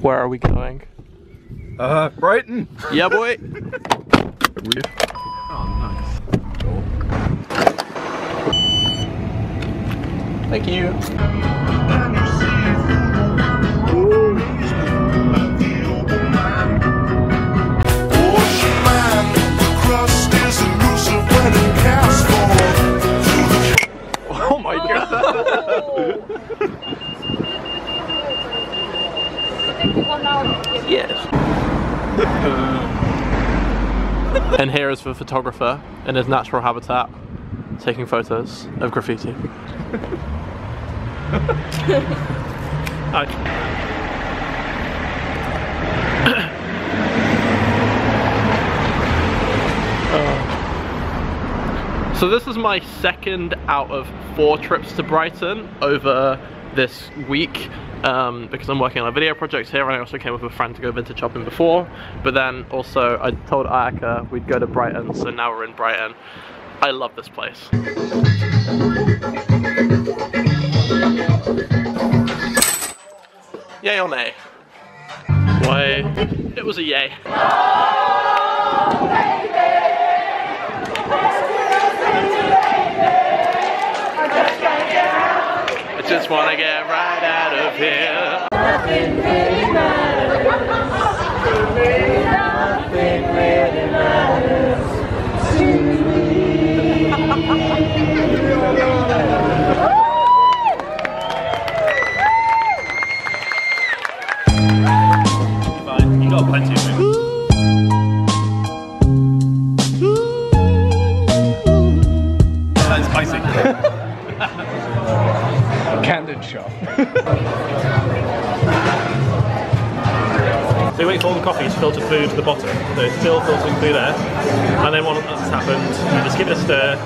Where are we going? Uh, Brighton. Yeah, boy. Oh, nice. Thank you. Yes. and here is the photographer in his natural habitat taking photos of graffiti. so this is my second out of four trips to Brighton over this week um, because I'm working on a video project here and I also came with a friend to go vintage shopping before but then also I told Ayaka we'd go to Brighton so now we're in Brighton. I love this place. Yay or nay? Why? It was a yay. I just wanna get right out of here. Fine, Candid shop. So you wait for all the coffee to filter through to the bottom. So it's still filtering through there. And then once that's happened, you just give it a stir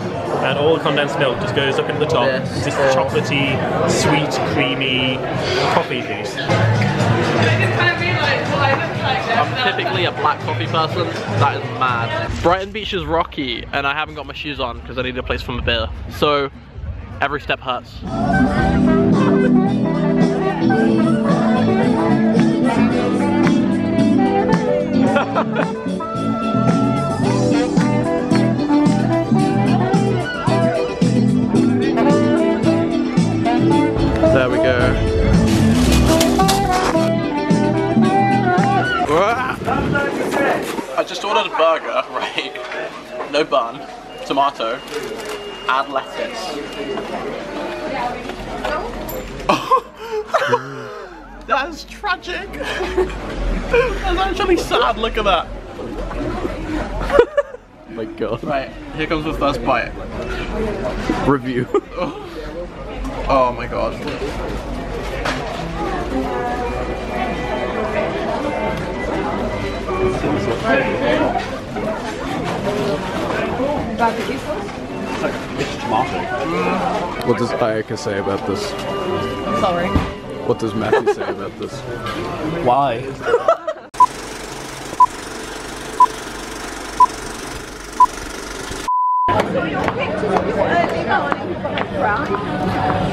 and all the condensed milk just goes up into the top. Yes. This chocolatey, sweet, creamy coffee juice. I'm typically a black coffee person. That is mad. Brighton Beach is rocky and I haven't got my shoes on because I need a place for my beer. So every step hurts. There we go. I just ordered a burger, right? No bun, tomato, add lettuce. that is tragic. That's actually sad, look at that. oh my god. Right, here comes the first bite. Review. oh my god. What does Ayaka say about this? Sorry. What does Matthew say about this? Why?